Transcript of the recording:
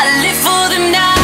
I live for them now.